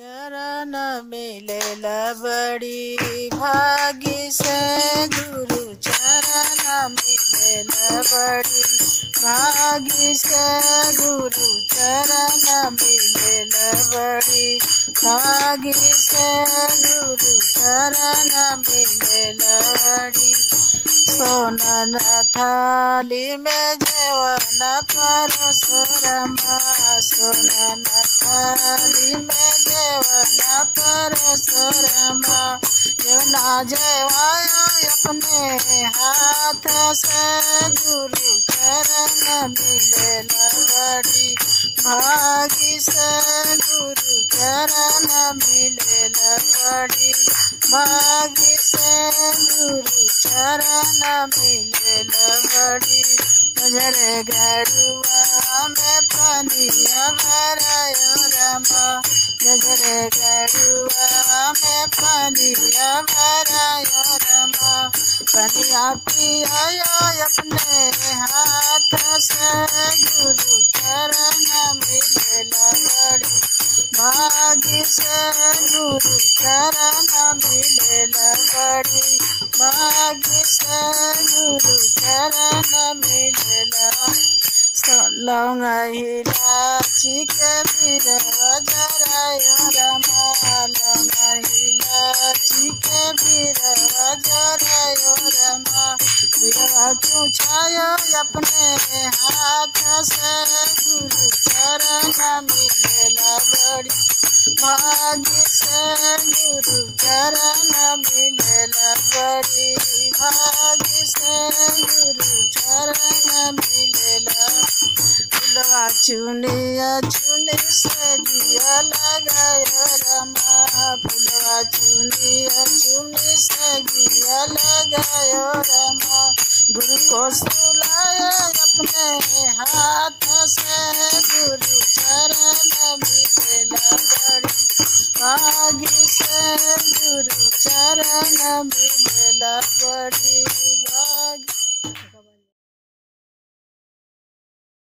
चरण मिले लबड़ी भागी से गुरु चरण मिले लबड़ी भागी से गुरु चरण मिलेल बड़ी भागी से गुरु चरण मिलेल बड़ी सोनन थाली में जेवन परशुरमा सोनन थाली में जेवन परशुरमा जेवना जेवायो अपने हाथ से गुरु चरण मिले बड़ी भागी से गुरु चरण मिले बड़ी भागी से गुरु चरण मिले बड़ी गजरे गरुआ में पनिया भरायो रमा गजरे गरुआ में पनिया भरायो रमा पनिया पियायो अपने भागी से गुरु चरण मिले बड़ी भागी से गुरु चरण मिले लौंग इलाची के जरायो रमा लौंग इलाची के जरायो रमा. बीरवा क्यों छायो अपने हाथ से. भाग्य गुरु चरण मिलेला बड़ी भाग्य गुरु चरण मिलेला फुलवा चुनिया चुनी से दिया लगायो रमा फुलवा चुनिया चुनी से दिया लगायो रमा गुरु को सुलाया अपने हाथ से, गुरु गुरु चरण मिलेला बड़ी।